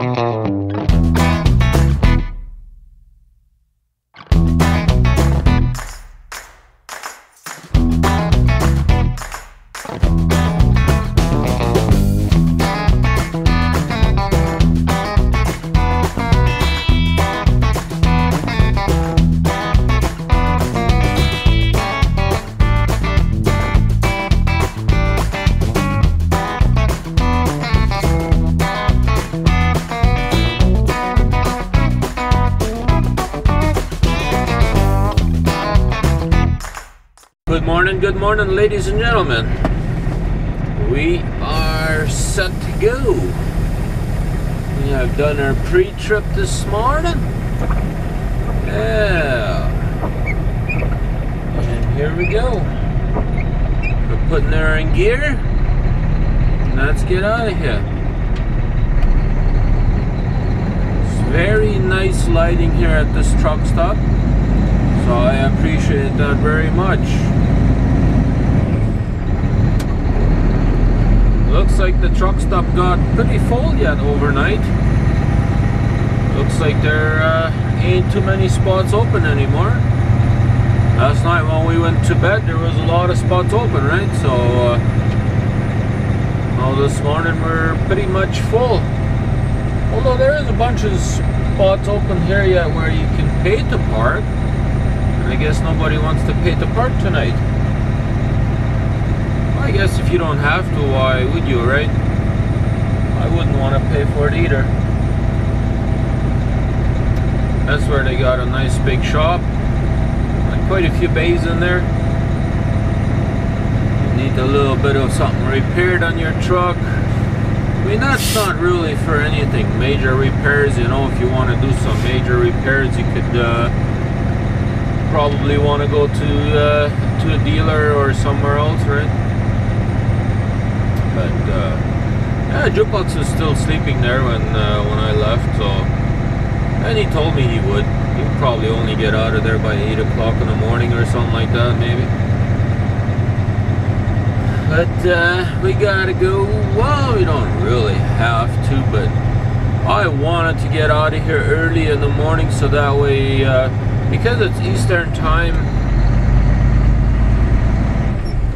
Mm-hmm. Good morning, good morning, ladies and gentlemen. We are set to go. We have done our pre trip this morning. Yeah. And here we go. We're putting her in gear. Let's get out of here. It's very nice lighting here at this truck stop. So I appreciate that very much. Looks like the truck stop got pretty full yet overnight. Looks like there uh, ain't too many spots open anymore. Last night when we went to bed, there was a lot of spots open, right? So, uh, well, this morning we're pretty much full. Although there is a bunch of spots open here yet where you can pay to park. And I guess nobody wants to pay to park tonight. I guess if you don't have to, why would you, right? I wouldn't want to pay for it either. That's where they got a nice big shop. Like quite a few bays in there. You need a little bit of something repaired on your truck. I mean, that's not really for anything. Major repairs, you know, if you want to do some major repairs, you could uh, probably want to go to uh, to a dealer or somewhere else, right? But uh, yeah, Jukebox is still sleeping there when uh, when I left, so and he told me he would. He'd probably only get out of there by eight o'clock in the morning or something like that, maybe. But uh, we gotta go. Well, we don't really have to, but I wanted to get out of here early in the morning so that way, uh, because it's Eastern time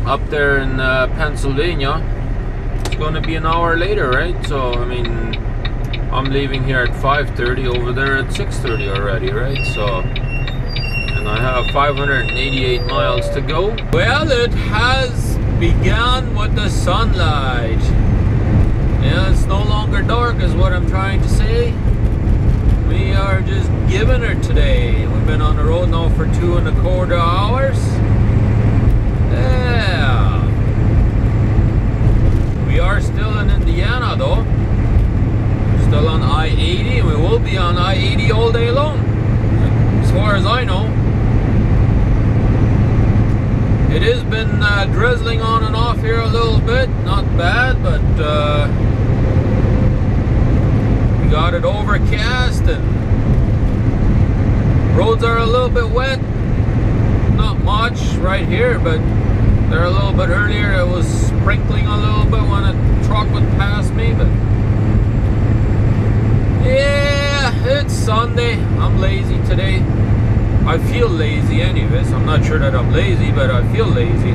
up there in uh, Pennsylvania to be an hour later, right? So, I mean, I'm leaving here at 5.30, over there at 6.30 already, right? So, and I have 588 miles to go. Well, it has begun with the sunlight. Yeah, it's no longer dark is what I'm trying to say. We are just giving her today. We've been on the road now for two and a quarter hours. Yeah. We are still in Indiana though. Still on I-80 and we will be on I-80 all day long. As far as I know. It has been uh, drizzling on and off here a little bit. Not bad, but uh, we got it overcast and roads are a little bit wet. Not much right here, but there a little bit earlier. It was sprinkling a little bit when a truck would pass me, but yeah, it's Sunday. I'm lazy today. I feel lazy anyways. I'm not sure that I'm lazy, but I feel lazy.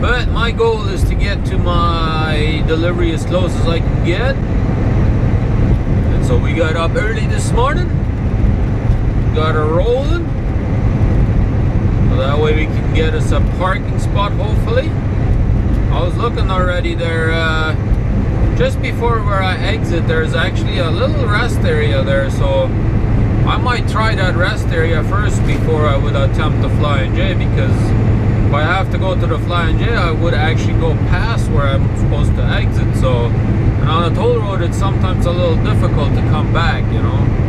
But my goal is to get to my delivery as close as I can get. And so we got up early this morning. Got her rolling. That way we can get us a parking spot, hopefully. I was looking already there, uh, just before where I exit, there's actually a little rest area there, so I might try that rest area first before I would attempt the Flying J, because if I have to go to the Flying J, I would actually go past where I'm supposed to exit, so, and on a toll road, it's sometimes a little difficult to come back, you know.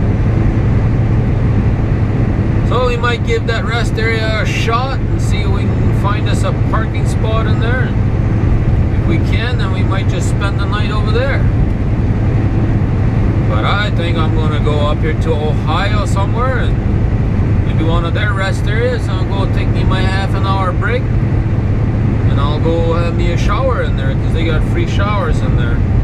So we might give that rest area a shot and see if we can find us a parking spot in there. If we can, then we might just spend the night over there. But I think I'm going to go up here to Ohio somewhere and maybe one of their rest areas. I'll go take me my half an hour break and I'll go have me a shower in there because they got free showers in there.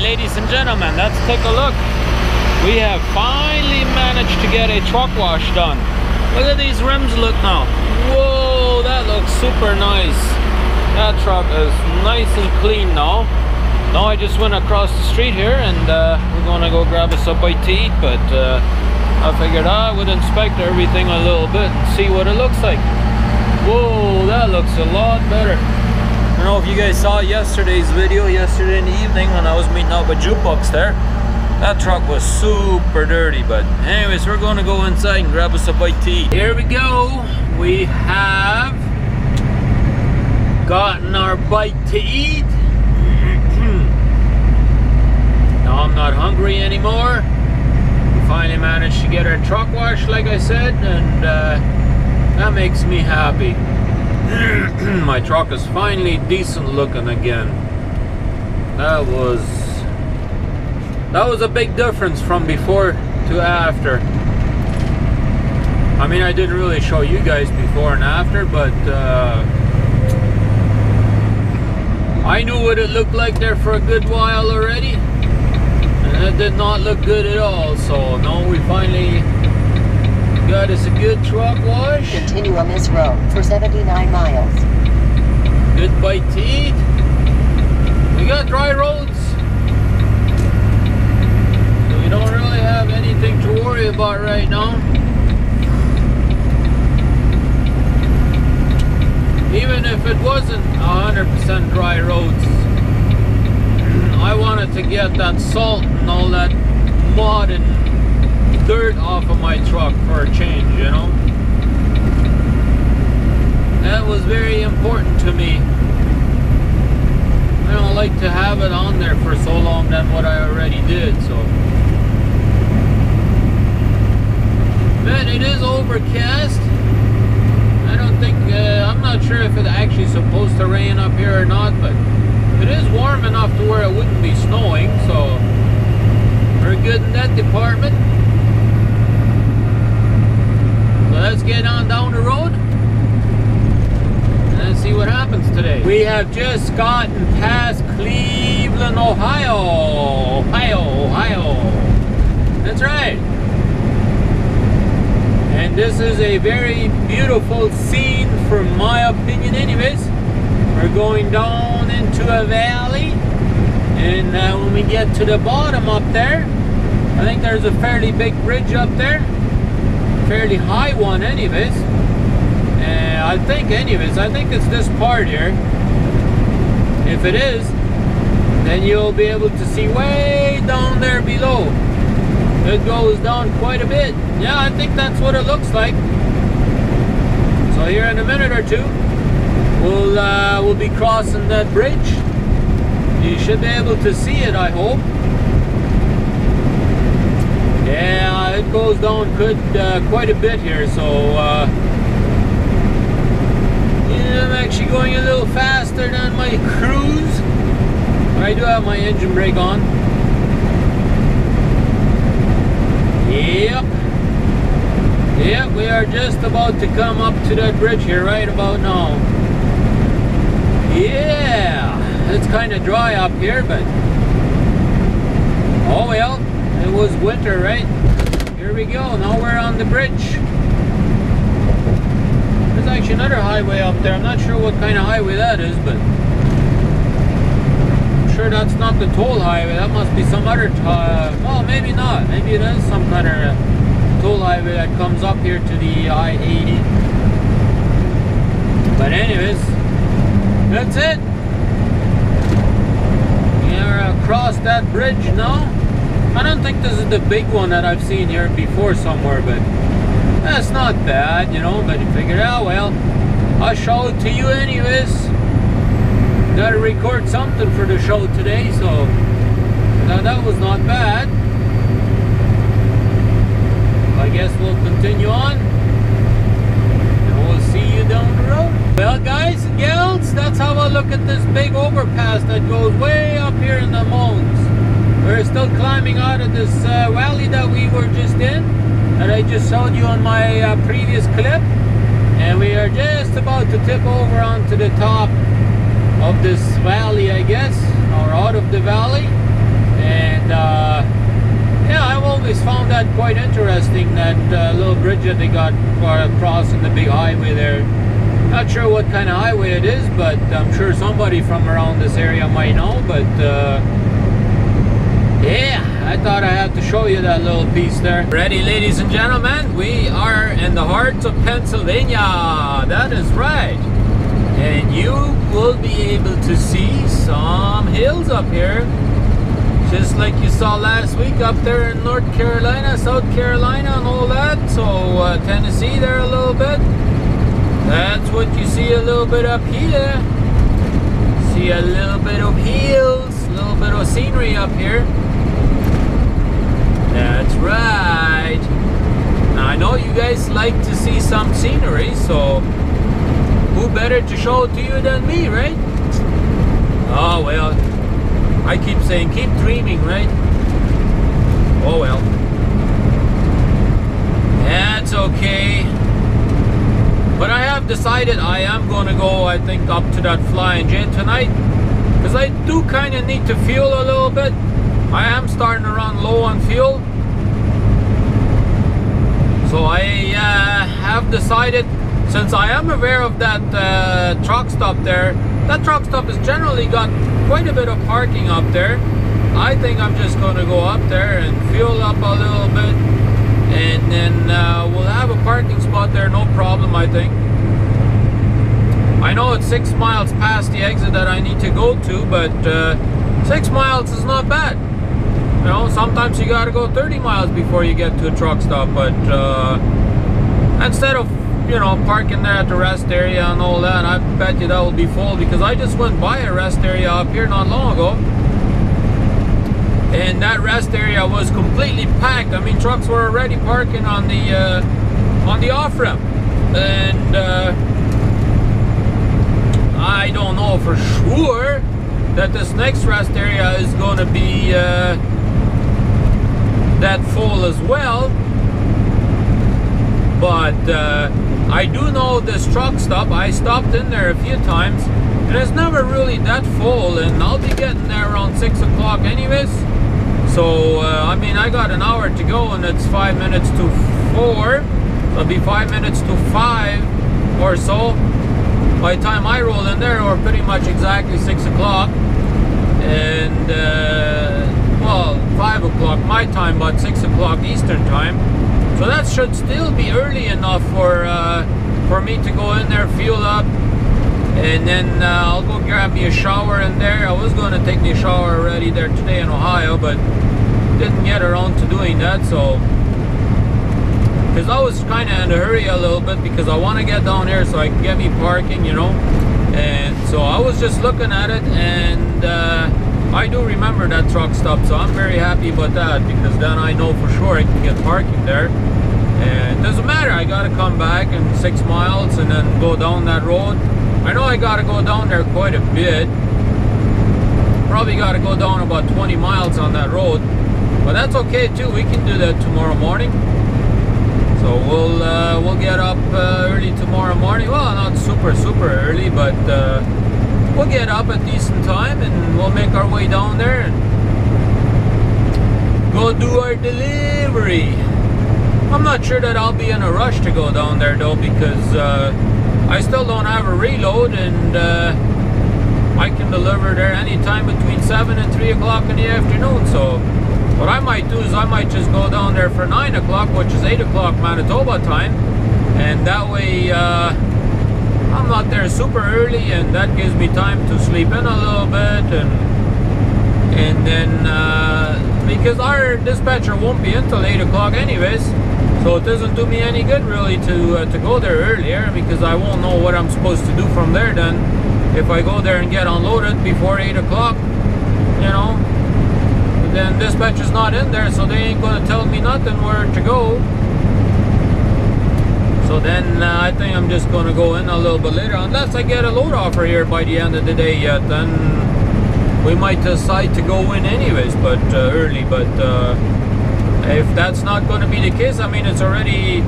Ladies and gentlemen, let's take a look. We have finally managed to get a truck wash done. Look at these rims look now. Whoa, that looks super nice. That truck is nice and clean now. Now I just went across the street here and uh, we're gonna go grab a Subway to eat, but uh, I figured I would inspect everything a little bit and see what it looks like. Whoa, that looks a lot better. If you guys saw yesterday's video, yesterday in the evening when I was meeting up with Jukebox there. That truck was super dirty, but anyways, we're gonna go inside and grab us a bite to eat. Here we go. We have gotten our bite to eat. now I'm not hungry anymore. We finally managed to get our truck washed, like I said, and uh, that makes me happy. My truck is finally decent looking again. That was that was a big difference from before to after. I mean, I didn't really show you guys before and after, but uh, I knew what it looked like there for a good while already. And it did not look good at all. So now we finally got us a good truck wash. Continue on this road for 79 miles. Good bite to eat. We got dry roads. So we don't really have anything to worry about right now. Even if it wasn't 100% dry roads, I wanted to get that salt and all that mud and dirt off of my truck for a change, you know? That was very important to me. I don't like to have it on there for so long than what I already did, so. Man, it is overcast. I don't think, uh, I'm not sure if it's actually supposed to rain up here or not, but it is warm enough to where it wouldn't be snowing, so we're good in that department. So let's get on down the road and see what happens today. We have just gotten past Cleveland, Ohio. Ohio, Ohio. That's right. And this is a very beautiful scene from my opinion anyways. We're going down into a valley and uh, when we get to the bottom up there, I think there's a fairly big bridge up there. Fairly high one anyways. Uh, I think anyways, I think it's this part here. If it is, then you'll be able to see way down there below. It goes down quite a bit. Yeah, I think that's what it looks like. So here in a minute or two, we'll uh, we'll be crossing that bridge. You should be able to see it, I hope. Yeah, it goes down good, uh, quite a bit here, so uh, yeah, I'm actually going a little faster than my cruise. I do have my engine brake on. Yep. Yep, we are just about to come up to that bridge here right about now. Yeah, it's kind of dry up here, but oh well, it was winter, right? Here we go, now we're on the bridge. There's actually another highway up there. I'm not sure what kind of highway that is, but I'm sure that's not the toll highway. That must be some other, uh, well, maybe not. Maybe it is some kind of toll highway that comes up here to the I-80. But anyways, that's it. We're across that bridge now. I don't think this is the big one that I've seen here before somewhere, but that's not bad, you know. But you figure out, well, I'll show it to you anyways. Gotta record something for the show today, so now that was not bad. I guess we'll continue on. And we'll see you down the road. Well, guys and gals, that's how I look at this big overpass that goes way up here in the mountains. We're still climbing out of this uh, valley that we were just in, that I just showed you on my uh, previous clip. And we are just about to tip over onto the top of this valley, I guess, or out of the valley. And uh, yeah, I've always found that quite interesting. That uh, little bridge that they got for crossing the big highway there. Not sure what kind of highway it is, but I'm sure somebody from around this area might know. But uh, yeah, I thought I had to show you that little piece there. Ready, ladies and gentlemen? We are in the heart of Pennsylvania. That is right. And you will be able to see some hills up here. Just like you saw last week up there in North Carolina, South Carolina and all that. So uh, Tennessee there a little bit. That's what you see a little bit up here. See a little bit of hills, a little bit of scenery up here. That's right. Now, I know you guys like to see some scenery, so who better to show it to you than me, right? Oh, well, I keep saying keep dreaming, right? Oh, well. That's okay. But I have decided I am going to go, I think, up to that Flying J tonight. Because I do kind of need to fuel a little bit. I am starting to run low on fuel. So I uh, have decided, since I am aware of that uh, truck stop there, that truck stop has generally got quite a bit of parking up there. I think I'm just going to go up there and fuel up a little bit. And then uh, we'll have a parking spot there, no problem, I think. I know it's six miles past the exit that I need to go to, but uh, six miles is not bad. You know, sometimes you gotta go 30 miles before you get to a truck stop, but uh, instead of, you know, parking there at the rest area and all that, I bet you that will be full because I just went by a rest area up here not long ago. And that rest area was completely packed. I mean, trucks were already parking on the uh, on the off ramp, and uh, I don't know for sure that this next rest area is going to be uh, that full as well. But uh, I do know this truck stop. I stopped in there a few times, and it's never really that full. And I'll be getting there around six o'clock, anyways. So uh, I mean, I got an hour to go, and it's five minutes to four. It'll be five minutes to five or so by the time I roll in there, or pretty much exactly six o'clock. And uh, well, five o'clock my time, but six o'clock Eastern time. So that should still be early enough for uh, for me to go in there, fuel up, and then uh, I'll go grab me a shower in there. I was going to take me a shower already there today in Ohio, but didn't get around to doing that. So because I was kind of in a hurry a little bit because I want to get down here so I can get me parking, you know. And so I was just looking at it, and uh, I do remember that truck stop, so I'm very happy about that because then I know for sure I can get parking there. And doesn't matter, I gotta come back in six miles and then go down that road. I know I gotta go down there quite a bit. Probably gotta go down about 20 miles on that road. But that's okay too, we can do that tomorrow morning. So we'll uh, we'll get up uh, early tomorrow morning. Well, not super super early, but uh, we'll get up at decent time and we'll make our way down there and go do our delivery. I'm not sure that I'll be in a rush to go down there though because uh, I still don't have a reload and uh, I can deliver there anytime between 7 and 3 o'clock in the afternoon. So what I might do is I might just go down there for 9 o'clock, which is 8 o'clock Manitoba time. And that way uh, I'm there super early and that gives me time to sleep in a little bit. And, and then, uh, because our dispatcher won't be until 8 o'clock anyways. So it doesn't do me any good really to, uh, to go there earlier because I won't know what I'm supposed to do from there then. If I go there and get unloaded before 8 o'clock, you know, then dispatch is not in there, so they ain't gonna tell me nothing where to go. So then uh, I think I'm just gonna go in a little bit later, unless I get a load offer here by the end of the day yet. Then we might decide to go in anyways, but uh, early. But uh, if that's not going to be the case, I mean it's already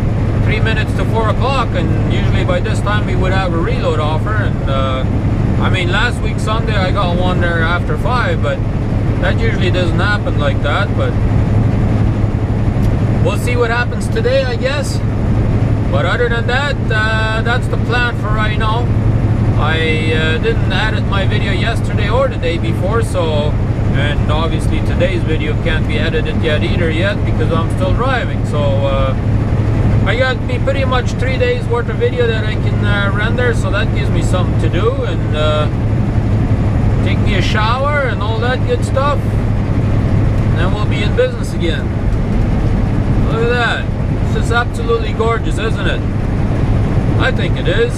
three minutes to four o'clock, and usually by this time we would have a reload offer. And uh, I mean last week Sunday I got one there after five, but That usually doesn't happen like that, but we'll see what happens today, I guess. But other than that, uh, that's the plan for right now. I uh, didn't edit my video yesterday or the day before, so and obviously today's video can't be edited yet either yet because I'm still driving. So uh, I got me pretty much three days worth of video that I can uh, render, so that gives me something to do and uh, take me a shower and all that good stuff. And then we'll be in business again. Look at that. Just absolutely gorgeous, isn't it? I think it is.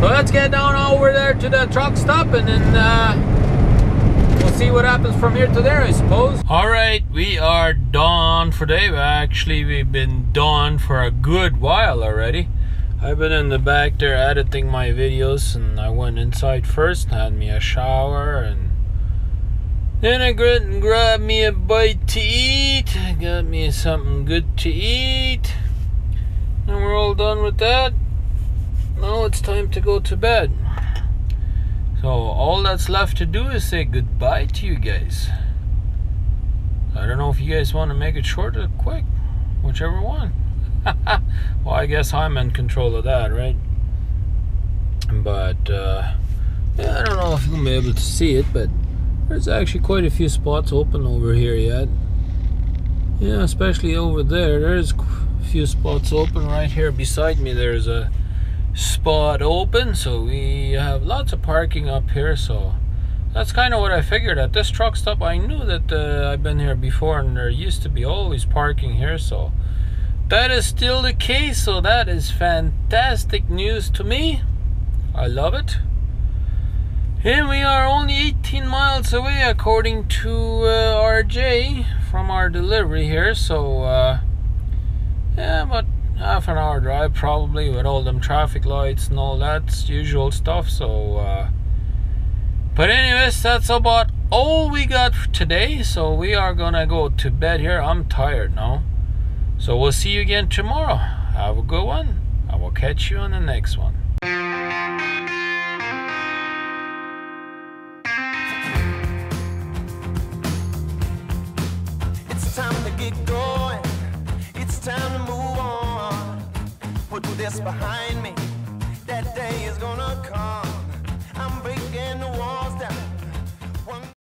So let's get down over there to the truck stop and then uh, we'll see what happens from here to there, I suppose. All right, we are done for today. Actually, we've been done for a good while already. I've been in the back there editing my videos and I went inside first, had me a shower and then I went and grabbed me a bite to eat. Got me something good to eat. And we're all done with that. Now it's time to go to bed. So all that's left to do is say goodbye to you guys. I don't know if you guys want to make it short or quick, whichever one. well, I guess I'm in control of that, right? But uh, yeah, I don't know if you'll be able to see it, but there's actually quite a few spots open over here yet. Yeah, especially over there. There's a few spots open right here beside me. There's a spot open so we have lots of parking up here so that's kind of what I figured at this truck stop I knew that uh, I've been here before and there used to be always parking here so that is still the case so that is fantastic news to me I love it and we are only 18 miles away according to uh, RJ from our delivery here so uh, yeah but half an hour drive probably with all them traffic lights and all that usual stuff so uh, but anyways that's about all we got for today so we are gonna go to bed here. I'm tired now. So we'll see you again tomorrow. Have a good one. I will catch you on the next one behind